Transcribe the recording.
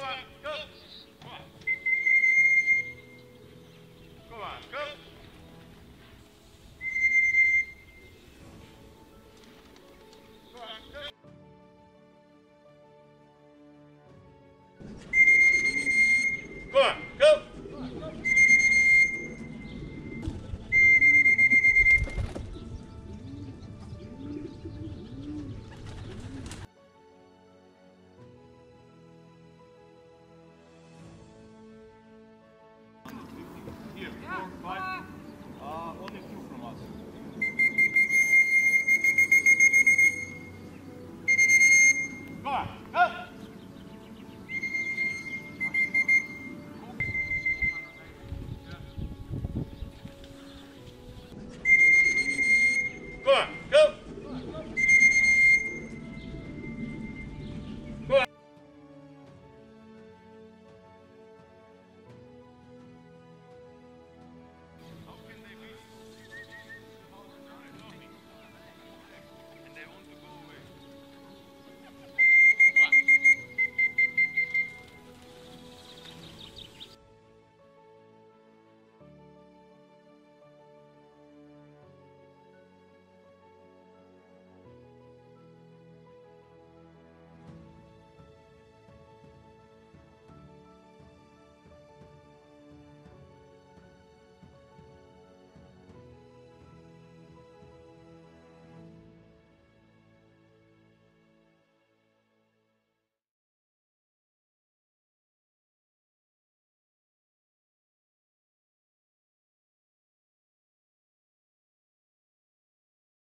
Come on. Come on, go.